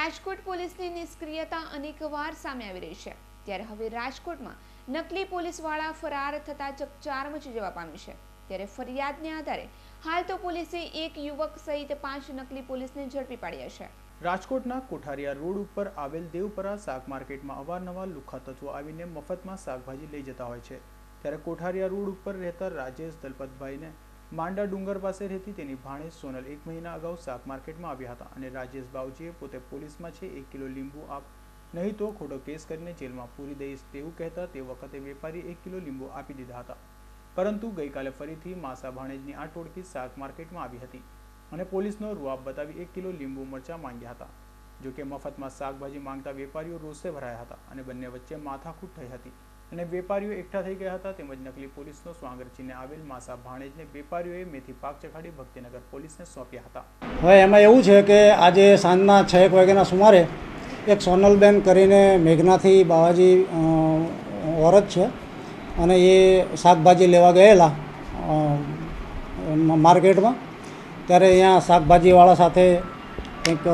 રાજકોટ પોલીસની નિષ્ક્રિયતા અનેકવાર સામે આવી રહી છે. ત્યારે હવે રાજકોટમાં નકલી પોલીસવાળા ફરાર થતા ચકચાર મચી જવા પામી છે. ત્યારે ફરિયાદને આધારે હાલ તો પોલીસે એક યુવક સહિત પાંચ નકલી પોલીસને ઝડપી પાડ્યા છે. રાજકોટના કોઠારિયા રોડ ઉપર આવેલ દેવપરા શાક માર્કેટમાં અવારનવાર લુખા તત્વો આવીને મફતમાં શાકભાજી લઈ જતા હોય છે. ત્યારે કોઠારિયા રોડ ઉપર રહેતા રાજેશ દલપતભાઈને માંડા ડુંગર પાસે રહેતી તેની ભાણેજ સોનલ એક મહિના અગાઉ શાક માર્કેટમાં આવ્યા હતા અને રાજેશ બાવજીએ પોતે પોલીસમાં છે, એક કિલો લીંબુ આપ, નહીં તો ખોટો કેસ કરીને જેલમાં પૂરી દઈશ તેવું કહેતા તે વખતે વેપારી એક કિલો લીંબુ આપી દીધા હતા. પરંતુ ગઈકાલે ફરીથી માસા ભાણેજની આ ટોળકી શાક માર્કેટમાં આવી હતી અને પોલીસનો રૂઆબ બતાવી એક કિલો લીંબુ મરચાં માંગ્યા હતા. જોકે મફતમાં શાકભાજી માંગતા વેપારીઓ રોષે ભરાયા હતા અને બંને વચ્ચે માથાકૂટ થઈ હતી. અને વેપારીઓ એકઠા થઈ ગયા હતા. તેમજ નકલી પોલીસનો સ્વાગત ચીને આવેલ માસા ભાણેજને વેપારીઓએ મેથી પાક ચખાડી ભક્તિનગર પોલીસને સોંપ્યા હતા. હવે એમાં એવું છે કે આજે સાંજના છ એક વાગ્યાના સુમારે એક સોનલબેન કરીને મેઘનાથી બાવાજી ઓરત છે અને એ શાકભાજી લેવા ગયેલા માર્કેટમાં. ત્યારે અહીંયા શાકભાજીવાળા સાથે કંઈક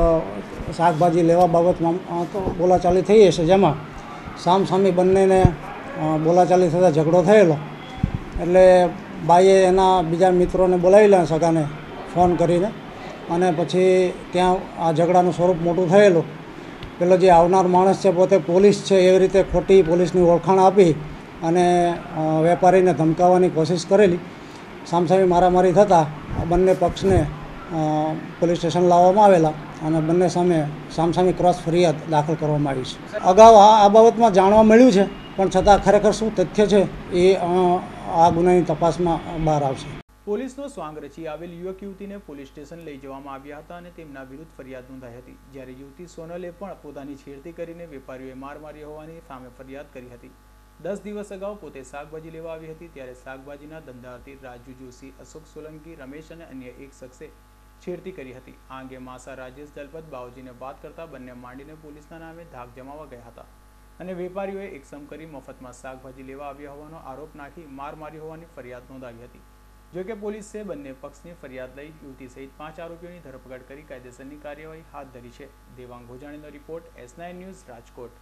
શાકભાજી લેવા બાબતમાં તો બોલાચાલી થઈ હશે. જેમાં સામસામી બંનેને બોલાચાલી થતાં ઝઘડો થયેલો. એટલે બાઈએ એના બીજા મિત્રોને બોલાવી લે સગાને ફોન કરીને અને પછી ત્યાં આ ઝઘડાનું સ્વરૂપ મોટું થયેલું. પેલો જે આવનાર માણસ છે, પોતે પોલીસ છે, એવી રીતે ખોટી પોલીસની ઓળખાણ આપી અને વેપારીને ધમકાવવાની કોશિશ કરેલી. સામસામી મારામારી થતાં બંને પક્ષને પોલીસ સ્ટેશન લાવવામાં આવેલા અને બંને સામે સામસામી ક્રોસ ફરિયાદ દાખલ કરવામાં આવી છે. અગાઉ આ બાબતમાં જાણવા મળ્યું છે પણ છતાં ખરેખર શું તથ્ય છે એ આ ગુનાની તપાસમાં બહાર આવશે. પોલીસનો સ્વાંગ રચી આવેલ યુવક યુવતીને પોલીસ સ્ટેશન લઈ જવામાં આવ્યા હતા અને તેમના વિરુદ્ધ ફરિયાદ નોંધાઈ હતી. જ્યારે યુવતી સોનલે પણ પોતાની છેડતી કરીને વેપારીઓએ માર મારી હોવાની સામે ફરિયાદ કરી હતી. દસ દિવસ અગાઉ પોતે શાકભાજી લેવા આવી હતી, ત્યારે શાકભાજીના ધંધાર્થી રાજુ જોશી, અશોક સોલંકી, રમેશ અને અન્ય એક શખ્સે છેડતી કરી હતી. આ અંગે માસા રાજેશ દલપત બાવજીને વાત કરતા બંને માંડીને પોલીસના નામે ધાક જમાવા ગયા હતા. અને વેપારીઓએ એકસમ કરી મફતમાં શાકભાજી લેવા આવ્યા હોવાનો આરોપ નાખી માર મારી હોવાની ફરિયાદ નોંધાવી હતી. જોકે પોલીસે બંને પક્ષની ફરિયાદ લઈ યુવતી સહિત પાંચ આરોપીઓની ધરપકડ કરી કાયદેસરની કાર્યવાહી હાથ ધરી છે. દેવાંગ ભોજાણીનો રિપોર્ટ એસ ન્યૂઝ રાજકોટ.